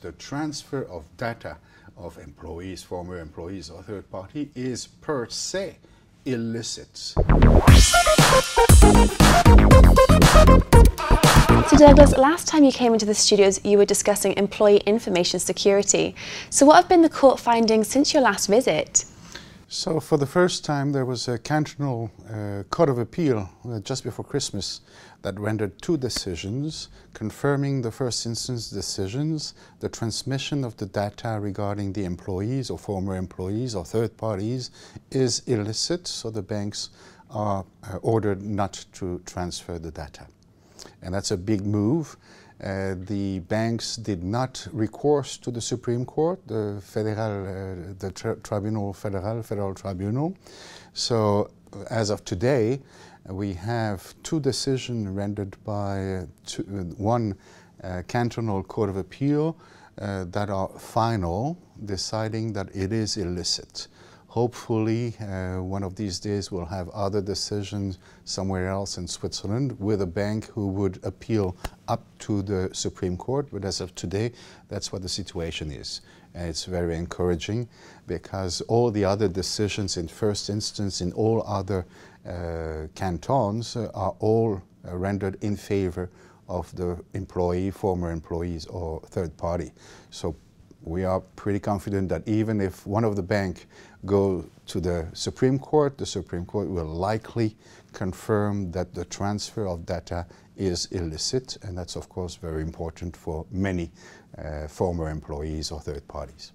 the transfer of data of employees, former employees or third party is per se illicit. So Douglas, last time you came into the studios you were discussing employee information security. So what have been the court findings since your last visit? So for the first time there was a cantonal uh, court of appeal uh, just before Christmas that rendered two decisions confirming the first instance decisions, the transmission of the data regarding the employees or former employees or third parties is illicit, so the banks are uh, ordered not to transfer the data. And that's a big move uh, the banks did not recourse to the Supreme Court, the federal, uh, the tri Tribunal Federal, Federal Tribunal. So as of today, we have two decisions rendered by two, one uh, cantonal court of appeal uh, that are final, deciding that it is illicit. Hopefully, uh, one of these days we'll have other decisions somewhere else in Switzerland with a bank who would appeal up to the Supreme Court. But as of today, that's what the situation is. And it's very encouraging because all the other decisions in first instance in all other cantons uh, are all uh, rendered in favor of the employee, former employees or third party. So we are pretty confident that even if one of the bank go to the Supreme Court, the Supreme Court will likely confirm that the transfer of data is illicit, and that's of course very important for many uh, former employees or third parties.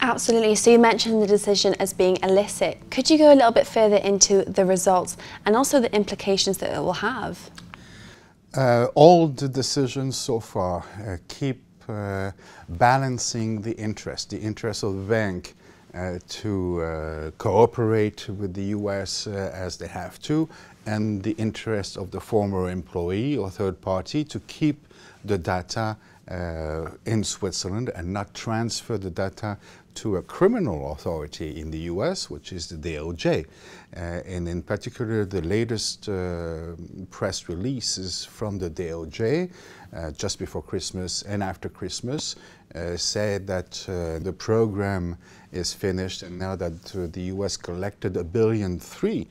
Absolutely. So you mentioned the decision as being illicit. Could you go a little bit further into the results and also the implications that it will have? Uh, all the decisions so far uh, keep Uh, balancing the interest, the interest of the bank uh, to uh, cooperate with the US uh, as they have to, and the interest of the former employee or third party to keep the data uh, in Switzerland and not transfer the data to a criminal authority in the US, which is the DOJ. Uh, and in particular, the latest press releases from the DOJ just before Christmas and after Christmas uh, said that uh, the program is finished and now that uh, the US collected a billion three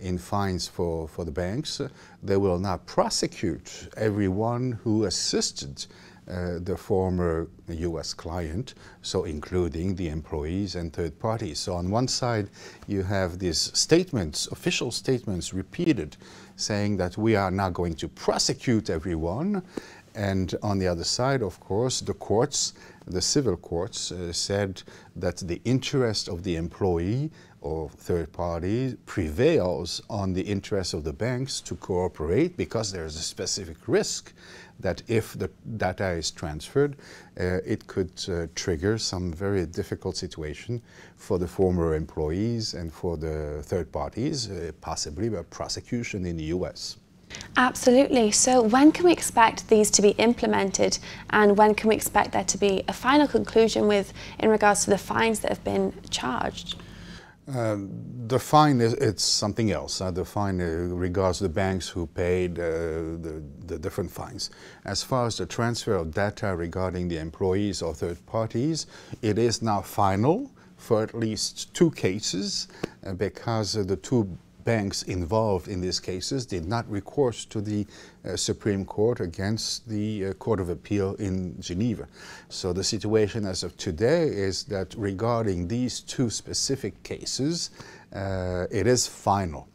in fines for, for the banks, they will now prosecute everyone who assisted uh, the former US client, so including the employees and third parties. So on one side, you have these statements, official statements repeated, saying that we are now going to prosecute everyone. And on the other side, of course, the courts, the civil courts, uh, said that the interest of the employee or third party prevails on the interest of the banks to cooperate because there is a specific risk that if the data is transferred, uh, it could uh, trigger some very difficult situation for the former employees and for the third parties, uh, possibly a prosecution in the US. Absolutely. So when can we expect these to be implemented and when can we expect there to be a final conclusion with in regards to the fines that have been charged? Uh, the fine is it's something else. Uh, the fine uh, regards the banks who paid uh, the, the, different fines. As far as the transfer of data regarding the employees or third parties, it is now final for at least two cases uh, because the two banks involved in these cases did not recourse to the uh, Supreme Court against the uh, Court of Appeal in Geneva. So the situation as of today is that regarding these two specific cases, uh, it is final.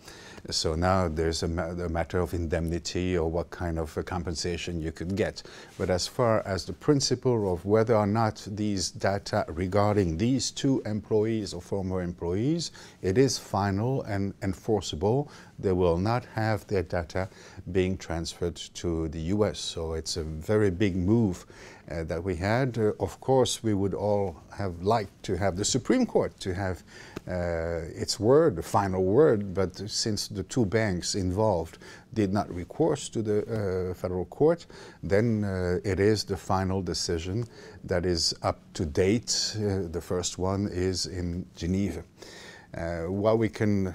So now there's a, ma a, matter of indemnity or what kind of compensation you could get. But as far as the principle of whether or not these data regarding these two employees or former employees, it is final and enforceable. They will not have their data being transferred to the US. So it's a very big move uh, that we had. Uh, of course, we would all have liked to have the Supreme Court to have uh, its word, the final word, but since the two banks involved did not recourse to the uh, federal court, then uh, it is the final decision that is up to date. Uh, the first one is in Geneva. what we can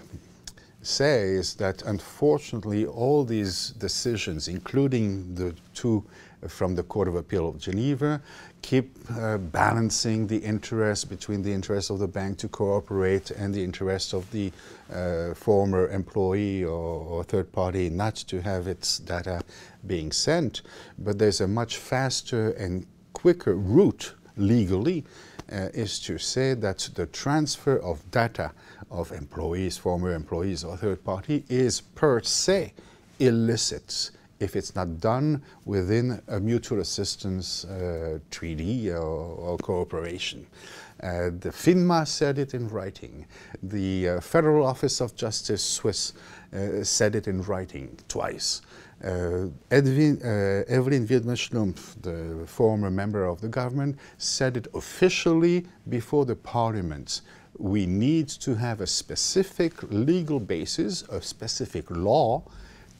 say is that unfortunately all these decisions, including the two from the Court of Appeal of Geneva, keep uh, balancing the interest between the interest of the bank to cooperate and the interest of the uh, former employee or, or, third party not to have its data being sent. But there's a much faster and quicker route legally uh, is to say that the transfer of data of employees, former employees or third party is per se illicit if it's not done within a mutual assistance uh, treaty or, or cooperation. Uh, the FINMA said it in writing. The uh, Federal Office of Justice Swiss uh, said it in writing twice. Uh, Edwin, uh, Eveline Widmer-Schlumpf, the former member of the government, said it officially before the parliament. We need to have a specific legal basis, a specific law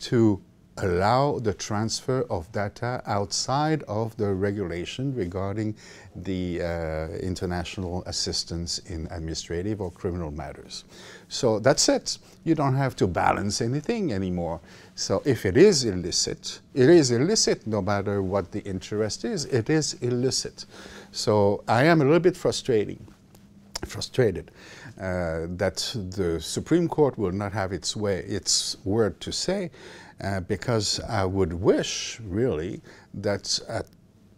to allow the transfer of data outside of the regulation regarding the uh, international assistance in administrative or criminal matters. So that's it. You don't have to balance anything anymore. So if it is illicit, it is illicit no matter what the interest is, it is illicit. So I am a little bit frustrating, frustrated uh, that the Supreme Court will not have its way, its word to say, uh, because I would wish, really, that at,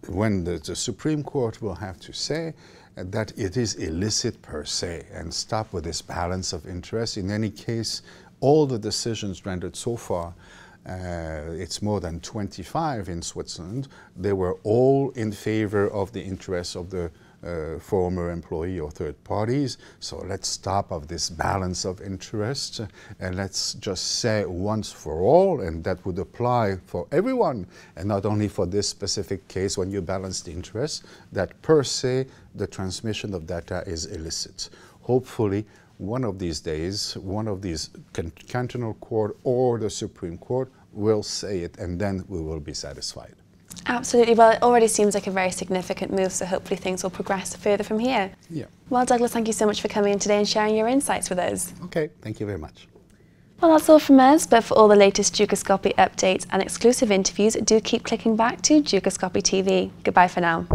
when the, the, Supreme Court will have to say uh, that it is illicit per se and stop with this balance of interest. In any case, all the decisions rendered so far uh, it's more than 25 in Switzerland. They were all in favor of the interests of the uh, former employee or third parties. So let's stop of this balance of interest and let's just say once for all, and that would apply for everyone and not only for this specific case when you balance the interest, that per se the transmission of data is illicit. Hopefully, one of these days, one of these cantonal court or the Supreme Court will say it and then we will be satisfied. Absolutely. Well, it already seems like a very significant move, so hopefully things will progress further from here. Yeah. Well, Douglas, thank you so much for coming in today and sharing your insights with us. Okay, thank you very much. Well, that's all from us, but for all the latest Dukascopy updates and exclusive interviews, do keep clicking back to Dukascopy TV. Goodbye for now.